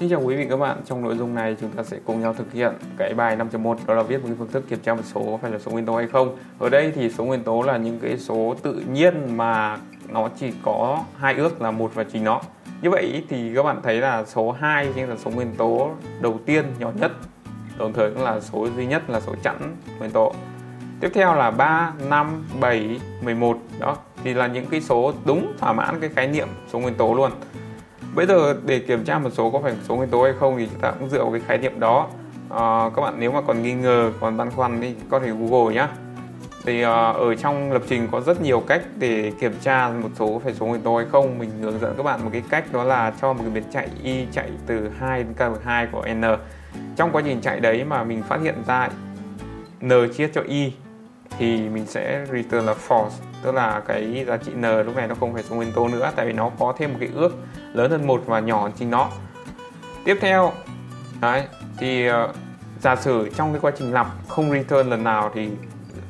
Xin chào quý vị các bạn, trong nội dung này chúng ta sẽ cùng nhau thực hiện cái bài 5.1 đó là viết một cái phương thức kiểm tra một số có phải là số nguyên tố hay không. Ở đây thì số nguyên tố là những cái số tự nhiên mà nó chỉ có hai ước là một và chính nó. Như vậy thì các bạn thấy là số 2 chính là số nguyên tố đầu tiên nhỏ nhất, đồng thời cũng là số duy nhất là số chẵn nguyên tố. Tiếp theo là 3, 5, 7, 11 đó thì là những cái số đúng thỏa mãn cái khái niệm số nguyên tố luôn bây giờ để kiểm tra một số có phải số nguyên tố hay không thì chúng ta cũng dựa vào cái khái niệm đó. À, các bạn nếu mà còn nghi ngờ còn băn khoăn thì có thể google nhá. Thì à, ở trong lập trình có rất nhiều cách để kiểm tra một số phải số nguyên tố hay không. Mình hướng dẫn các bạn một cái cách đó là cho một cái biến chạy y chạy từ 2 đến k 2 của n. Trong quá trình chạy đấy mà mình phát hiện ra n chia cho y thì mình sẽ return là false tức là cái giá trị n lúc này nó không phải số nguyên tố nữa tại vì nó có thêm một cái ước lớn hơn một và nhỏ hơn chính nó. Tiếp theo đấy thì uh, giả sử trong cái quá trình lặp không return lần nào thì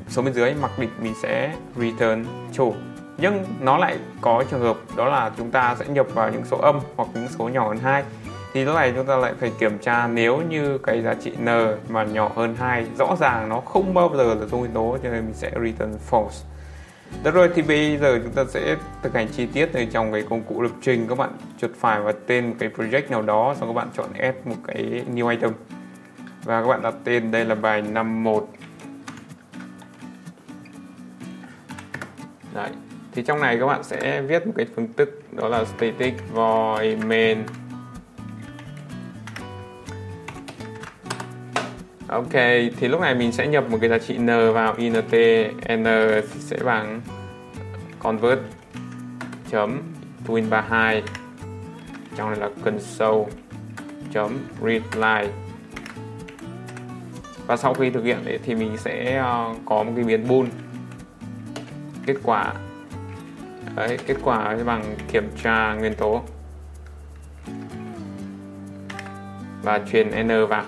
số bên dưới mặc định mình sẽ return chủ nhưng nó lại có trường hợp đó là chúng ta sẽ nhập vào những số âm hoặc những số nhỏ hơn hai thì lúc này chúng ta lại phải kiểm tra nếu như cái giá trị n mà nhỏ hơn 2 rõ ràng nó không bao giờ là dung nguyên tố, cho nên mình sẽ return false. Được rồi, thì bây giờ chúng ta sẽ thực hành chi tiết này trong cái công cụ lập trình. Các bạn chuột phải vào tên một cái project nào đó, xong các bạn chọn add một cái new item. Và các bạn đặt tên, đây là bài 51 Đấy. Thì trong này các bạn sẽ viết một cái phương thức đó là static void main. Ok, thì lúc này mình sẽ nhập một cái giá trị n vào int n sẽ bằng convert chấm twin 32 trong này là console chấm readline và sau khi thực hiện đấy, thì mình sẽ ờ, có một cái biến bool. Kết quả đấy kết quả bằng kiểm tra nguyên tố. Và truyền n vào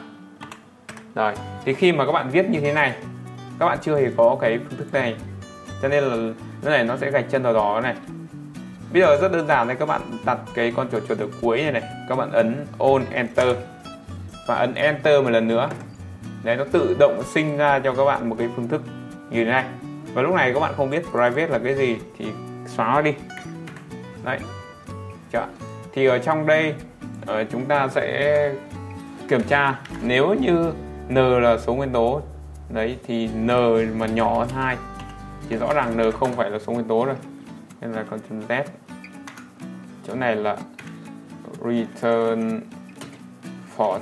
rồi, thì khi mà các bạn viết như thế này, các bạn chưa hề có cái phương thức này. Cho nên là cái này nó sẽ gạch chân vào đó này. Bây giờ rất đơn giản đây các bạn đặt cái con chuột chuột ở cuối này này. Các bạn ấn on enter. Và ấn enter một lần nữa. Để nó tự động sinh ra cho các bạn một cái phương thức như thế này. Và lúc này các bạn không biết private là cái gì thì xóa nó đi. Đấy. Chợ. thì ở trong đây ờ, chúng ta sẽ kiểm tra. Nếu như n là số nguyên tố. Đấy, thì n mà nhỏ hơn hai thì rõ ràng n không phải là số nguyên tố rồi. Nên là Ctrl Z. Chỗ này là return false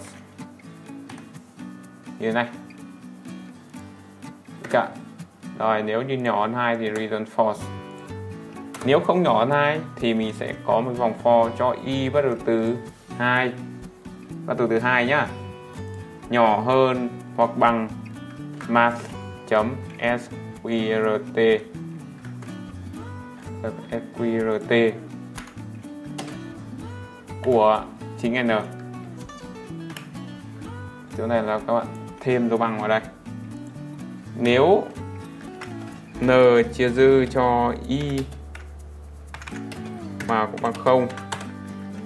như thế này. Cả rồi, nếu như nhỏ hơn hai thì return false nếu không nhỏ hơn hai thì mình sẽ có một vòng for cho y bắt đầu từ hai. Bắt đầu từ hai nhá nhỏ hơn hoặc bằng math.sqrt sqrt của chính n. Chỗ này là các bạn thêm dấu bằng vào đây. Nếu n chia dư cho y mà cũng bằng không,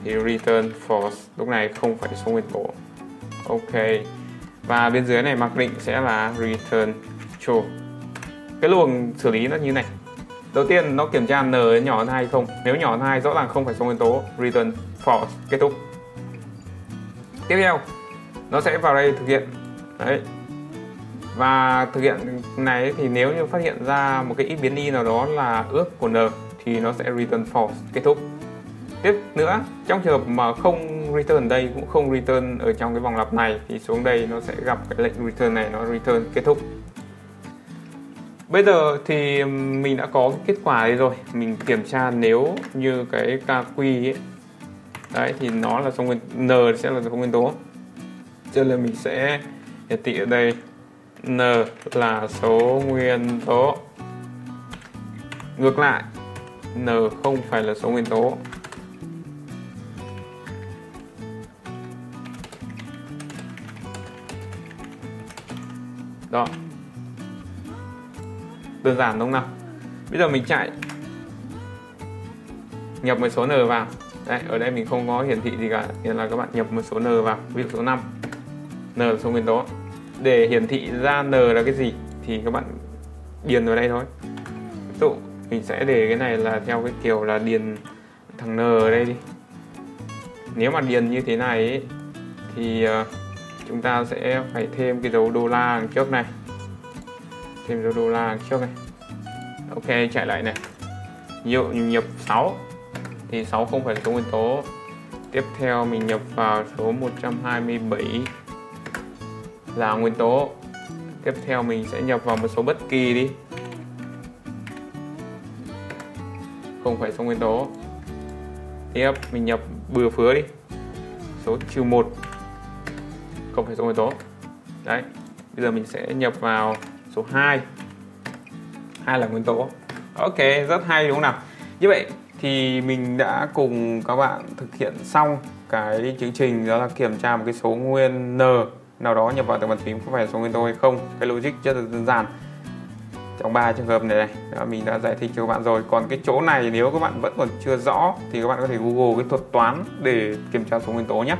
thì return false lúc này không phải số nguyên tố ok. Và bên dưới này mặc định sẽ là return true cái luồng xử lý nó như này. Đầu tiên, nó kiểm tra n nhỏ hơn hai không. Nếu nhỏ hơn hai, rõ ràng không phải số nguyên tố return false kết thúc. Tiếp theo, nó sẽ vào đây thực hiện. Đấy. Và thực hiện này thì nếu như phát hiện ra một cái ít biến y nào đó là ước của n thì nó sẽ return false kết thúc. Tiếp nữa, trong trường hợp mà không return đây cũng không return ở trong cái vòng lặp này, thì xuống đây nó sẽ gặp cái lệnh return này, nó return kết thúc. Bây giờ thì mình đã có kết quả đây rồi. Mình kiểm tra nếu như cái kq ấy, đấy, thì nó là số nguyên, n sẽ là số nguyên tố. Cho nên mình sẽ hiển thị ở đây, n là số nguyên tố. Ngược lại, n không phải là số nguyên tố. Đó. Đơn giản đúng không nào? Bây giờ mình chạy. Nhập một số n vào. Đây ở đây mình không có hiển thị gì cả. Nghĩa là các bạn nhập một số n vào. Ví dụ số 5 n là số nguyên tố. Để hiển thị ra n là cái gì thì các bạn điền vào đây thôi. Ví dụ mình sẽ để cái này là theo cái kiểu là điền thằng n ở đây đi. Nếu mà điền như thế này ấy, thì uh, chúng ta sẽ phải thêm cái dấu đô la đằng trước này. Thêm dấu đô la đằng trước này. Ok, chạy lại này. Dụ nhập 6 thì 6 không phải là số nguyên tố. Tiếp theo mình nhập vào số 127 là nguyên tố. Tiếp theo mình sẽ nhập vào một số bất kỳ đi. Không phải số nguyên tố. Tiếp, mình nhập bừa phứa đi. Số trừ một không phải số nguyên tố đấy bây giờ mình sẽ nhập vào số 2 hai là nguyên tố. Ok rất hay đúng không nào? Như vậy thì mình đã cùng các bạn thực hiện xong cái chương trình đó là kiểm tra một cái số nguyên n. Nào đó nhập vào từ bàn phím có phải số nguyên tố hay không? Cái logic rất là đơn giản. Trong ba trường hợp này, này đó, mình đã giải thích cho các bạn rồi. Còn cái chỗ này nếu các bạn vẫn còn chưa rõ thì các bạn có thể google cái thuật toán để kiểm tra số nguyên tố nhé.